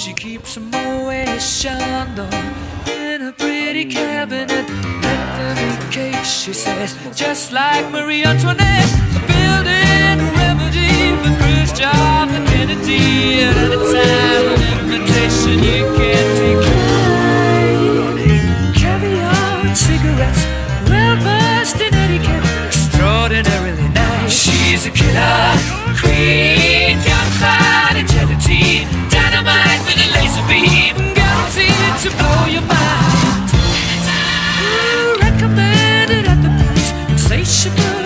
She keeps a Moet Chandon in a pretty cabinet. Infinite cake, she says, just like Marie Antoinette. Building a remedy for Khrushchev and Kennedy. At any time, an invitation you can't decline. Caviar and cigarettes, well versed in etiquette, extraordinarily nice. She's a killer. insatiable.